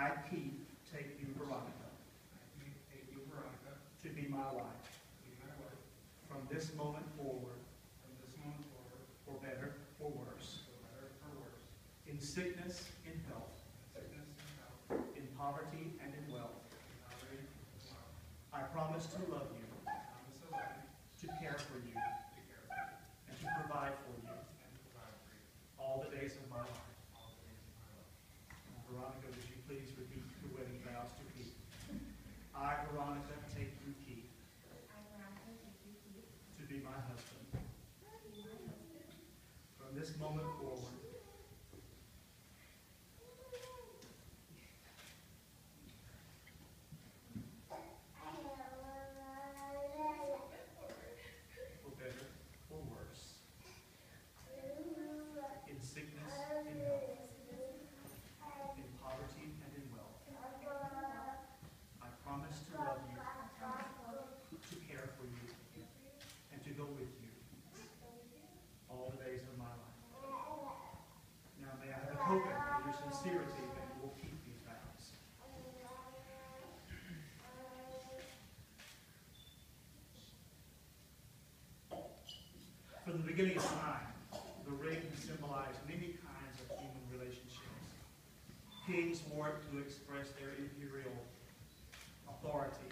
I, Keith, take you, Veronica, I, Keith A. U. Veronica, to be my wife. to be my wife From this moment forward, from this moment forward, for better or worse, for better or worse, in sickness, in health, in sickness and health, in poverty and in wealth. in poverty and wealth. I promise to love you, I promise to love you, to care for you, to care for you, and to provide for you and to provide for you all the days of my life. all the days of my life. Veronica, would you please repeat your wedding vows to Keith? I, Veronica, take you, Keith, I, Veronica, take you, Keith, to be my husband. to be my husband. From this moment forward, for better or worse, in sickness, in health, in poverty and in wealth. I promise to love you, to care for you, and to go with you all the days of my life. Now may I have a token of your sincerity that you will keep these vows. From the beginning of time, the ring symbolized many kinds of human relationships. Kings wore it to express their imperial authority.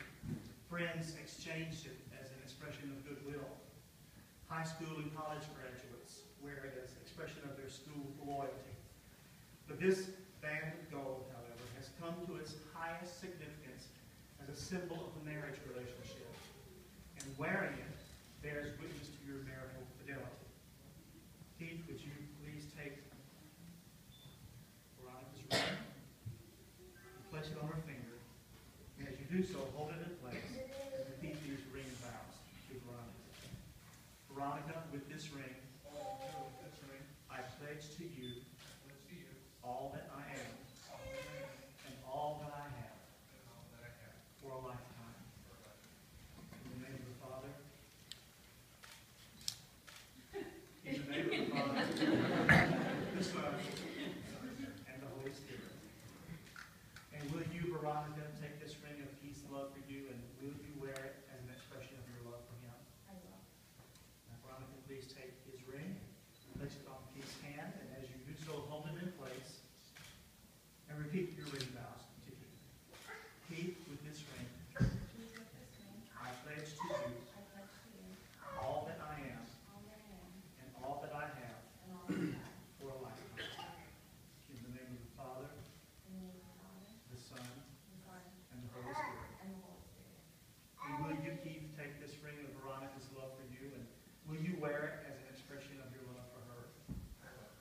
Friends exchanged it as an expression of goodwill. High school and college graduates wear it as an expression of their school loyalty. But this band of gold, however, has come to its highest significance as a symbol of the marriage relationship. And wearing it bears witness to your marital fidelity. Keith, would you please take Veronica's ring and place it on her finger. And as you do so, hold it in place and repeat these ring vows to Veronica. Veronica, with this ring, I pledge to you all that I am and all that I have for a lifetime. for life. In the name of the Father. In the name of the Father, the Son, and the Holy Spirit. And will you, Veronica, take this ring of peace and love for you, and will you wear it as an expression of your love for him? I will. Now, Veronica, please take his ring, place it on Keith's hand, and as you do so, hold it in place, and repeat your ring vows to Keith. Keith, with this ring, Keith, with this ring, I pledge to you I pledge to you all that I am all that I am and all that I have and all that I have. for a lifetime. In the name of the Father, In the name of the Father, the Son, the Son, and the Holy Spirit. and the Holy Spirit. And will you, Keith, take this ring of Veronica's love for you, and will you wear it as an expression of your love for her? I will.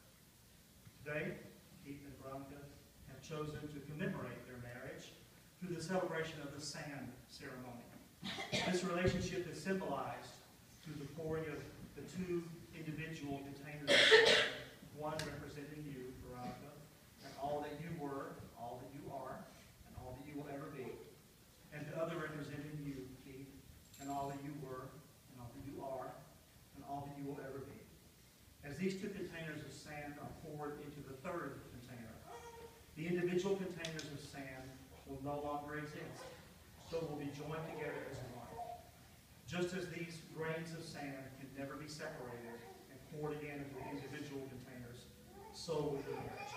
Today, Keith and Veronica have chosen to commemorate their marriage through the celebration of the sand ceremony. This relationship is symbolized through the pouring of the two individual containers of sand, one representing you, Veronica, and all that you were, all that you are, and all that you will ever be, and the other representing you, Keith, and all that you were, and all that you are, and all that you will ever be. As these two containers of sand are poured into the third container, the individual containers of sand will no longer exist, so will be joined together as one. Just as these grains of sand can never be separated and poured again into the individual containers, so will the.